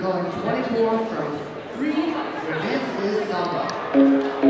calling 24 from 3, This is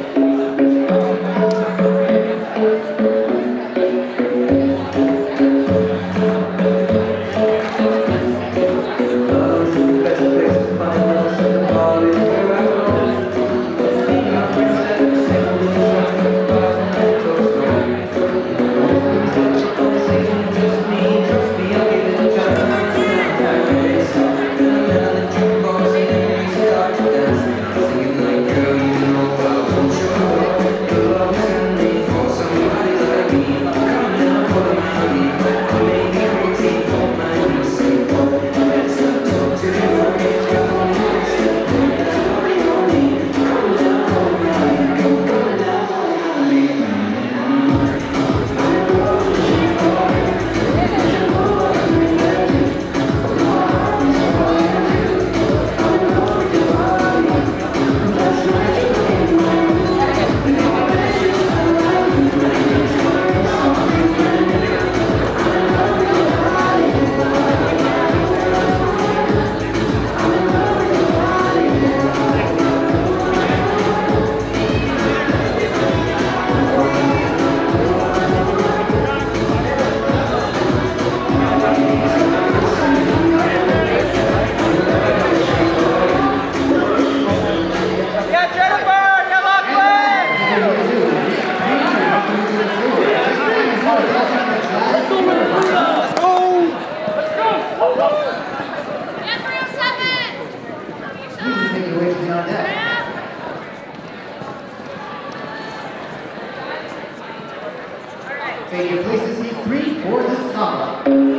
Take your places, three, for the summer.